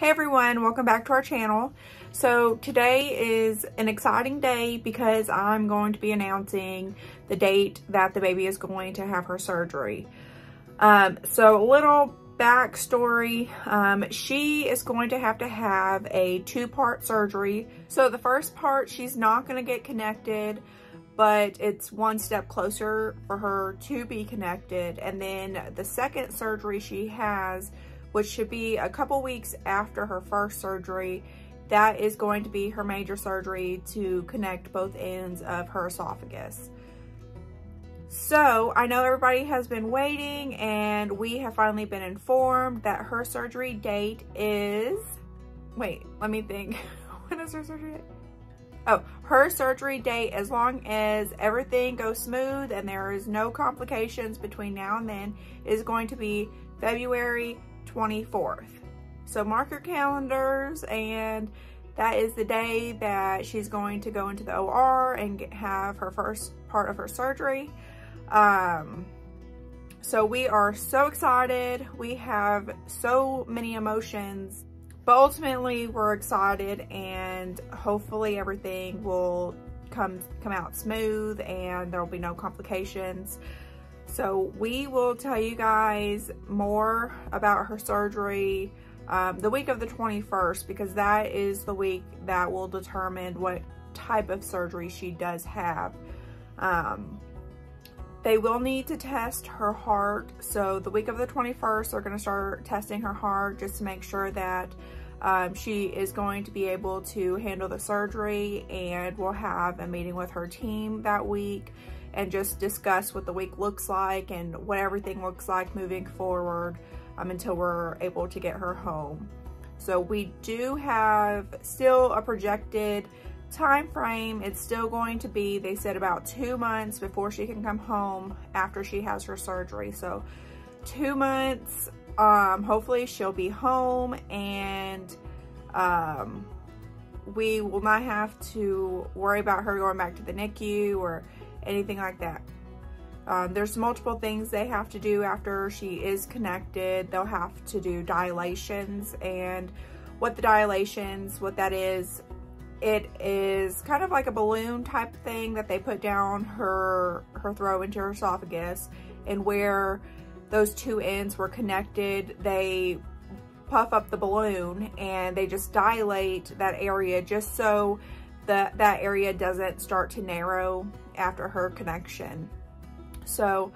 Hey everyone, welcome back to our channel. So today is an exciting day because I'm going to be announcing the date that the baby is going to have her surgery. Um, so a little backstory, um, she is going to have to have a two-part surgery. So the first part, she's not going to get connected, but it's one step closer for her to be connected. And then the second surgery she has which should be a couple weeks after her first surgery. That is going to be her major surgery to connect both ends of her esophagus. So I know everybody has been waiting and we have finally been informed that her surgery date is, wait, let me think. when is her surgery date? Oh, her surgery date, as long as everything goes smooth and there is no complications between now and then, is going to be February 24th. So mark your calendars and that is the day that she's going to go into the OR and get, have her first part of her surgery. Um, so we are so excited. We have so many emotions, but ultimately we're excited and hopefully everything will come, come out smooth and there will be no complications. So we will tell you guys more about her surgery um, the week of the 21st because that is the week that will determine what type of surgery she does have. Um, they will need to test her heart. So the week of the 21st, they're going to start testing her heart just to make sure that um, she is going to be able to handle the surgery and we'll have a meeting with her team that week and just discuss what the week looks like and what everything looks like moving forward um, until we're able to get her home. So we do have still a projected time frame. It's still going to be, they said about two months before she can come home after she has her surgery. So two months, um, hopefully she'll be home and um, we will not have to worry about her going back to the NICU or anything like that. Um, there's multiple things they have to do after she is connected. They'll have to do dilations and what the dilations, what that is, it is kind of like a balloon type thing that they put down her, her throat into her esophagus and where those two ends were connected, they puff up the balloon and they just dilate that area just so that that area doesn't start to narrow after her connection. So,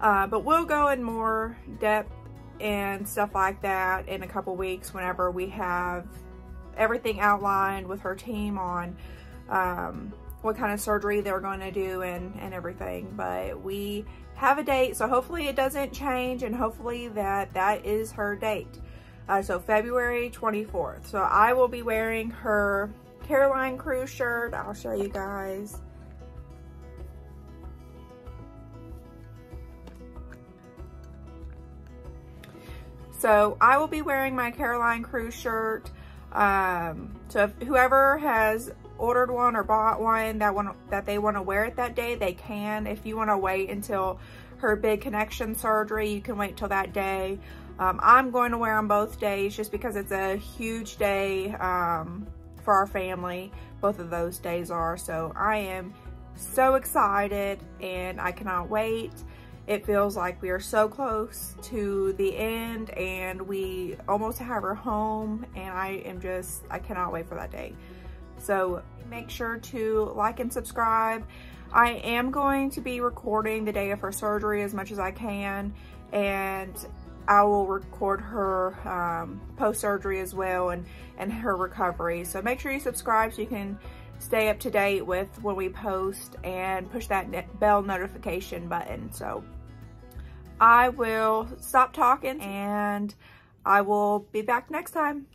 uh, but we'll go in more depth and stuff like that in a couple weeks whenever we have everything outlined with her team on um, what kind of surgery they're going to do and, and everything. But we have a date, so hopefully it doesn't change and hopefully that that is her date. Uh, so February 24th. So I will be wearing her Karoline Crew shirt. I'll show you guys. So I will be wearing my Karoline Crew shirt. Um, so if whoever has ordered one or bought one that want that they want to wear it that day, they can. If you want to wait until her big connection surgery, you can wait till that day. Um, I'm going to wear them both days just because it's a huge day um, for our family. Both of those days are. So I am so excited and I cannot wait. It feels like we are so close to the end and we almost have her home and I am just, I cannot wait for that day. So make sure to like and subscribe. I am going to be recording the day of her surgery as much as I can and I will record her um, post-surgery as well and, and her recovery. So make sure you subscribe so you can stay up to date with when we post and push that bell notification button. So I will stop talking and I will be back next time.